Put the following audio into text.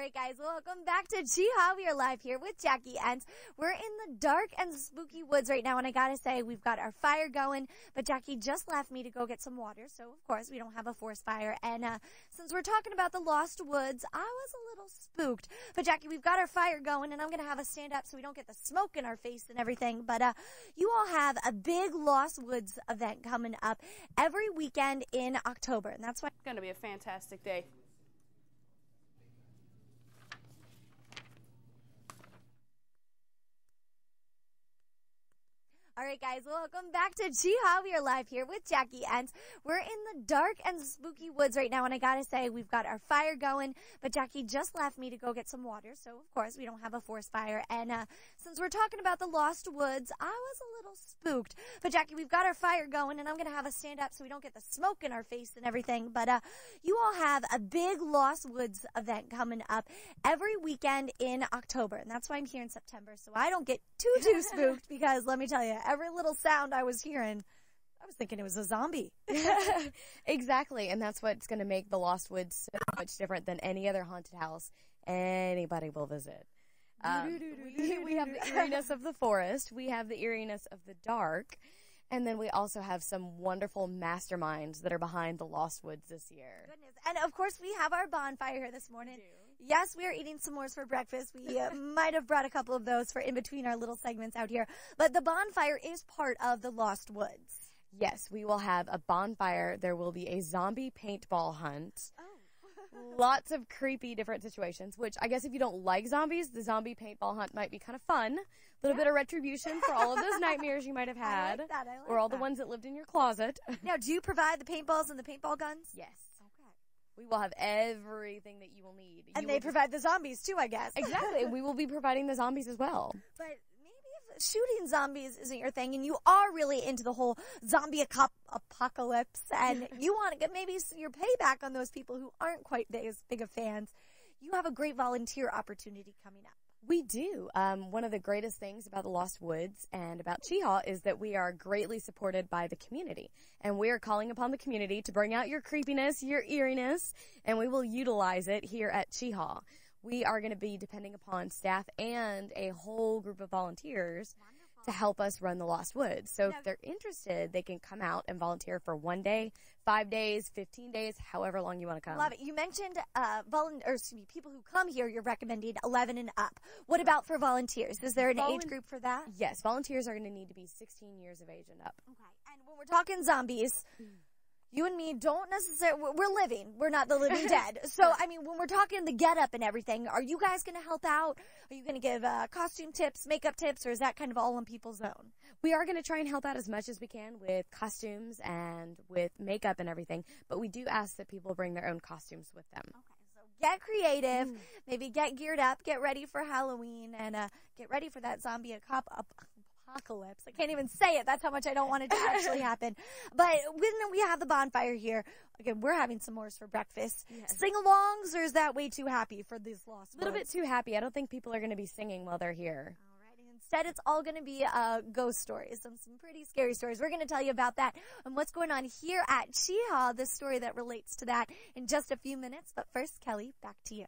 right, guys, welcome back to Chehaw. We are live here with Jackie and We're in the dark and spooky woods right now, and I gotta say, we've got our fire going, but Jackie just left me to go get some water, so of course we don't have a forest fire. And uh, since we're talking about the lost woods, I was a little spooked. But Jackie, we've got our fire going, and I'm gonna have us stand up so we don't get the smoke in our face and everything. But uh, you all have a big Lost Woods event coming up every weekend in October, and that's why. It's going to be a fantastic day. Right, guys, welcome back to Chehaw. We are live here with Jackie and We're in the dark and spooky woods right now, and I gotta say, we've got our fire going, but Jackie just left me to go get some water, so of course we don't have a forest fire. And uh, since we're talking about the lost woods, I was a little spooked. But Jackie, we've got our fire going, and I'm gonna have us stand up so we don't get the smoke in our face and everything. But uh, you all have a big Lost Woods event coming up every weekend in October, and that's why I'm here in September, so I don't get too too spooked because let me tell you, every little sound I was hearing, I was thinking it was a zombie. exactly, and that's what's going to make the Lost Woods so much different than any other haunted house anybody will visit. Um, we, we have the eeriness of the forest, we have the eeriness of the dark, and then we also have some wonderful masterminds that are behind the Lost Woods this year. Goodness. And of course, we have our bonfire here this morning. Yes, we are eating s'mores for breakfast. We uh, might have brought a couple of those for in between our little segments out here. But the bonfire is part of the Lost Woods. Yes, we will have a bonfire. There will be a zombie paintball hunt. Oh. Lots of creepy different situations, which I guess if you don't like zombies, the zombie paintball hunt might be kind of fun. A little bit of retribution for all of those nightmares you might have I had. like that. I like or all the ones that lived in your closet. Now, do you provide the paintballs and the paintball guns? yes. Okay. We will have everything that you will need. And You they provide the zombies too, I guess. Exactly. we will be providing the zombies as well. But shooting zombies isn't your thing and you are really into the whole zombie apocalypse and you want to get maybe your payback on those people who aren't quite as big of fans, you have a great volunteer opportunity coming up. We do. Um, one of the greatest things about the Lost Woods and about Chehaw is that we are greatly supported by the community. And we are calling upon the community to bring out your creepiness, your eeriness, and we will utilize it here at Chehaw. We are going to be depending upon staff and a whole group of volunteers to help us run the Lost Woods. So Now- if they're interested, they can come out and volunteer for one day, five days, 15 days, however long you want to come. Love it. You mentioned uh, volun- me, people who come here. You're recommending 11 and up. What about for volunteers? Is there an age group for that? Yes, volunteers are going to need to be 16 years of age and up. Okay. And when we're talking zombies, you and me don't necessarily, we're living. We're not the living dead. So, I mean, when we're talking the get up and everything, are you guys going to help out? Are you going to give uh, costume tips, makeup tips, or is that kind of all on people's own? We are going to try and help out as much as we can with costumes and with makeup and everything, but we do ask that people bring their own costumes with them. Okay. So get creative. Maybe get geared up. Get ready for Halloween and uh, get ready for that zombie acop- ap- apocalypse. I can't even say it. That's how much I don't want it to actually happen. But when we have the bonfire here, again, we're having some s'mores for breakfast. Sing-alongs, or is that way too happy for these lost A little bit too happy. I don't think people are going to be singing while they're here. Instead, it's all going to be uh, ghost stories, some some pretty scary stories. We're going to tell you about that and what's going on here at Chehaw, the story that relates to that in just a few minutes. But first, Kelly, back to you.